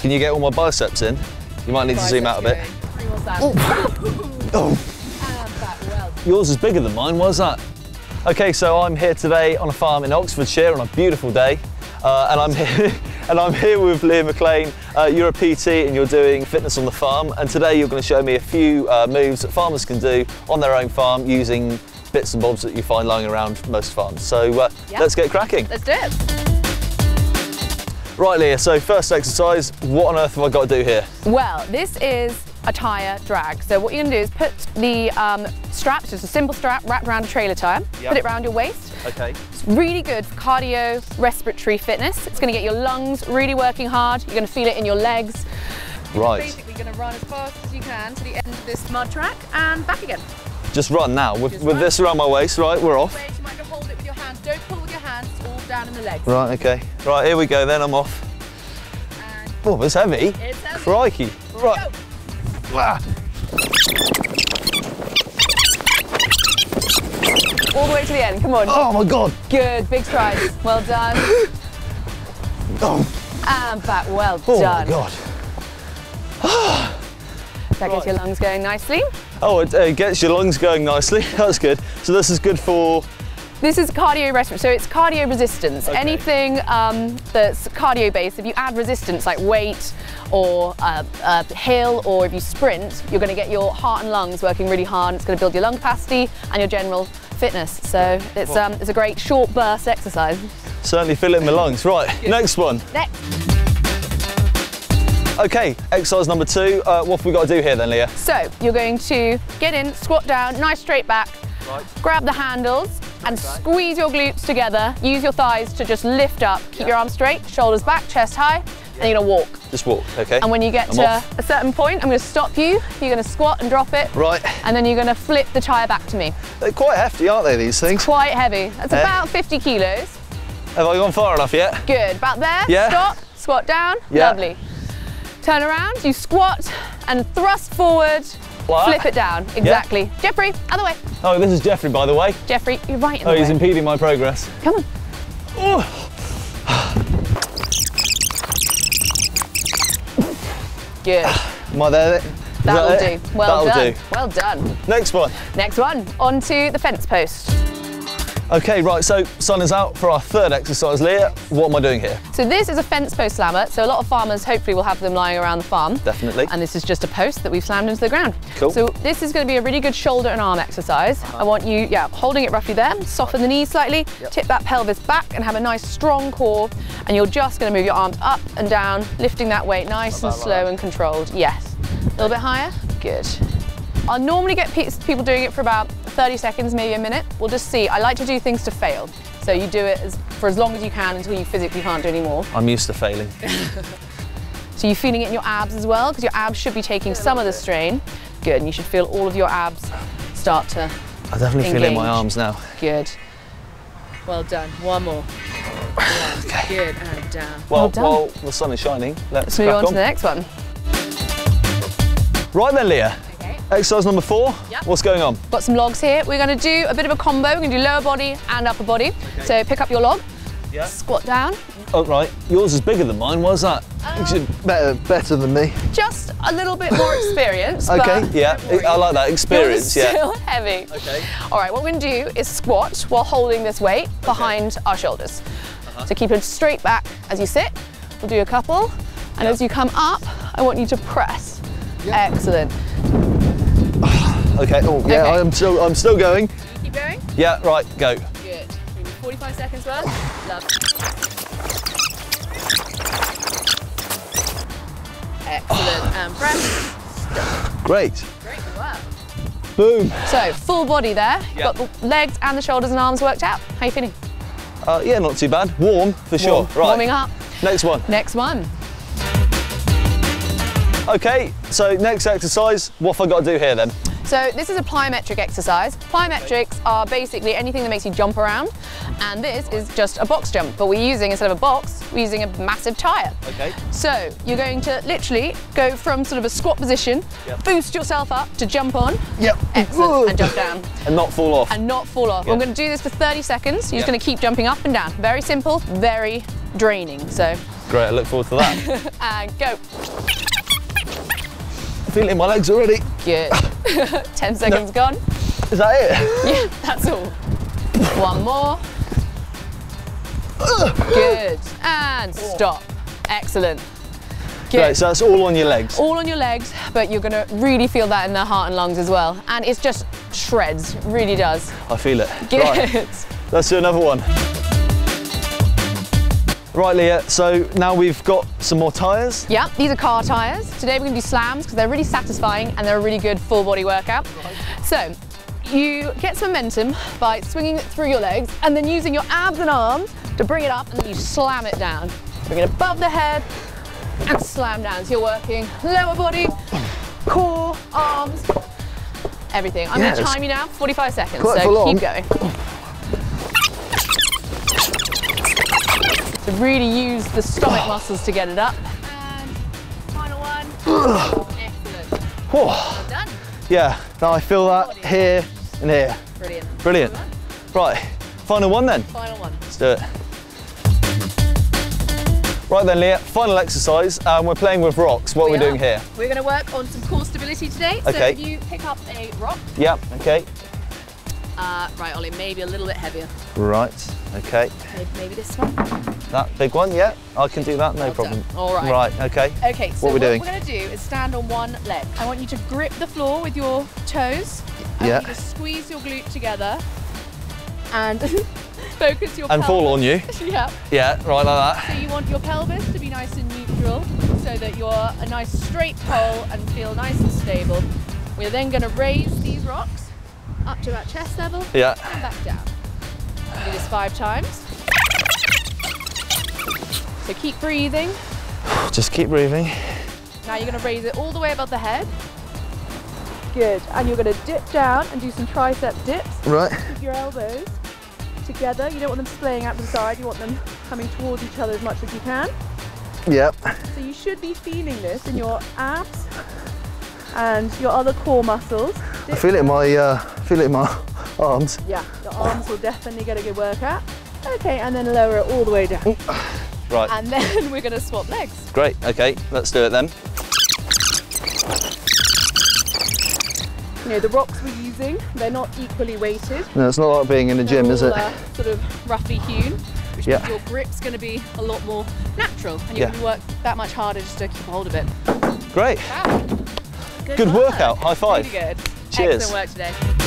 Can you get all my biceps in? You might need to zoom out a bit. Oh. Yours is bigger than mine, why's that? Okay, so I'm here today on a farm in Oxfordshire on a beautiful day. Uh, and I'm here, and I'm here with Leah McLean. Uh, you're a PT and you're doing fitness on the farm. And today you're going to show me a few uh, moves that farmers can do on their own farm using bits and bobs that you find lying around most farms. So uh, let's get cracking. Let's do it. Right, Leah. So first exercise. What on earth have I got to do here? Well, this is a tyre drag. So what you're gonna do is put the um, straps, just a simple strap wrapped around a trailer tyre, Yeah. put it around your waist. Okay. It's really good for cardio, respiratory fitness. It's gonna get your lungs really working hard. You're gonna feel it in your legs. Right. Basically gonna run as fast as you can to the end of this mud track and back again. Just run now. With, with run. this around my waist, right? We're off. You might hold it with your hands. Don't pull with your hands, all down in the legs. Right, okay. Right, here we go then, I'm off. And Oh, it's heavy. it's heavy. Crikey. Right. Ah. All the way to the end, come on. Oh my God. Good, big strides. Well done. Oh, And back, well oh my done. God. That gets your lungs going nicely. Oh, it uh, gets your lungs going nicely. That's good. So this is good for, This is cardio respiratory, so it's cardio resistance. Okay. Anything um, that's cardio based, if you add resistance like weight or uh, a hill or if you sprint, you're going to get your heart and lungs working really hard. It's going to build your lung capacity and your general fitness. So it's, um, it's a great short burst exercise. certainly it in my lungs. Right, next one. Next. Okay, exercise number two. Uh, what have we got to do here then, Leah? So you're going to get in, squat down, nice straight back, Right. grab the handles and squeeze your glutes together. Use your thighs to just lift up. Keep your arms straight, shoulders back, chest high, and you're gonna walk. Just walk, okay? And when you get I'm to off. a certain point, I'm gonna stop you. You're gonna squat and drop it. Right. And then you're gonna flip the tyre back to me. They're quite hefty, aren't they, these things? Quite heavy. That's Eh? about 50 kilos. Have I gone far enough yet? Good. About there. Yeah. Stop. Squat down. Yeah. Lovely. Turn around. You squat and thrust forward. What? Flip it down. Exactly. Jeffrey, other way. Oh, this is Jeffrey, by the way. Jeffrey, you're right in Oh, he's way. impeding my progress. Come on. Good. am I there? That'll that do. Well That'll done. do. Well done. Next one. Next one. Onto the fence post. Okay, right, so sun is out for our third exercise, Leah. What am I doing here? So this is a fence post slammer. So a lot of farmers hopefully will have them lying around the farm. Definitely. And this is just a post that we've slammed into the ground. Cool. So this is going to be a really good shoulder and arm exercise. I want you, yeah, holding it roughly there, soften the knees slightly, tip that pelvis back and have a nice strong core. And you're just going to move your arms up and down, lifting that weight nice and slow and controlled. Yes. A little bit higher. Good. I'll normally get people doing it for about 30 seconds, maybe a minute. We'll just see. I like to do things to fail. So you do it as, for as long as you can until you physically can't do any more. I'm used to failing. So you're feeling it in your abs as well, because your abs should be taking some of the strain. Good, and you should feel all of your abs start to I definitely feel it in my arms now. good. Well done. One more. One. Good and down. Well, Well done. while the sun is shining, let's Let's move crack on, on. to the next one. Right then, Leah. Okay. Exercise number four. Yep. What's going on? Got some logs here. We're going to do a bit of a combo. We're going to do lower body and upper body. So pick up your log, Yeah. squat down. Oh, right. Yours is bigger than mine. Why's that? Um, better, better than me. Just a little bit more experience. Okay. Yeah. I like that Yours is experience. Yeah. still heavy. Okay. All right, what we're going to do is squat while holding this weight behind our shoulders. Uh-huh. So keep it straight back as you sit. We'll do a couple. And as you come up, I want you to press. Excellent. Okay. Oh, yeah. Okay. I'm still. I'm still going. Keep going. Yeah. Right. Go. Good. 45 seconds worth. Love. Excellent. And press. Great. Great work. Boom. So full body there. Yeah. Got the legs and the shoulders and arms worked out. How you feeling? Uh, yeah. Not too bad. Warm for sure. Right. Warming up. Next one. Next one. Okay. So next exercise. What have I got to do here then? So this is a plyometric exercise. Plyometrics are basically anything that makes you jump around. And this is just a box jump, but we're using, instead of a box, we're using a massive tyre. Okay. So you're going to literally go from sort of a squat position, Yep. boost yourself up to jump on, Yep. excellent, and jump down. And not fall off. and not fall off. Yeah. We're going to do this for 30 seconds. You're Yeah. just going to keep jumping up and down. Very simple, very draining. So, Great, I look forward to that. and uh, go. I feel it in my legs already. Good. 10 seconds gone. Is that it? Yeah, that's all. One more. Good. And stop. Excellent. Good. Great, so that's all on your legs. all on your legs, but you're gonna really feel that in the heart and lungs as well. And it's just shreds, really does. I feel it. Good. Right, let's do another one. Right, Leah, so now we've got some more tyres. Yeah, these are car tyres. Today we're gonna do slams because they're really satisfying and they're a really good full body workout. So, you get some momentum by swinging it through your legs and then using your abs and arms to bring it up and then you slam it down. Bring it above the head and slam down. So you're working lower body, core, arms, everything. I'm Yes. gonna time you now, 45 seconds, Quite so keep going. So really use the stomach muscles to get it up. And final one. Excellent. Whoa. Done. Yeah, now I feel that here and here. Brilliant. Brilliant. Right, final one then. Final one. Let's do it. Right then, Leah, final exercise. Um, we're playing with rocks. What are we We are. doing here? We're going to work on some core stability today. Okay. So if you pick up a rock, Yep, okay. uh, right, Oli, maybe a little bit heavier. Right, okay. Maybe, maybe this one. That big one, yeah, I can do that, no Well problem. done. All right. Right, okay. Okay, so What what, we're doing? we're going to do is stand on one leg. I want you to grip the floor with your toes. I Yeah. you to squeeze your glute together and focus your And fall on you. yeah. Yeah, right like that. So you want your pelvis to be nice and neutral so that you're a nice straight pole and feel nice and stable. We're then going to raise these rocks up to about chest level Yeah, and back down. Do this five times. So keep breathing. just keep breathing. Now you're going to raise it all the way above the head. Good. And you're going to dip down and do some tricep dips Right. with your elbows together. You don't want them splaying out to the side. You want them coming towards each other as much as you can. Yep. So you should be feeling this in your abs and your other core muscles. I feel it in my, uh, feel it in my arms. Yeah, the arms will definitely get a good workout. Okay, and then lower it all the way down. Right, And then we're going to swap legs. great. Okay, let's do it then. You know, the rocks we're using, they're not equally weighted. No, it's not like being in a gym, They're is all, it? Uh, sort of roughly hewn, which Yeah. means your grip's going to be a lot more natural and you're going to work that much harder just to keep hold of it. Great. Wow. Good workout. High five. Really good. Cheers. Excellent work today.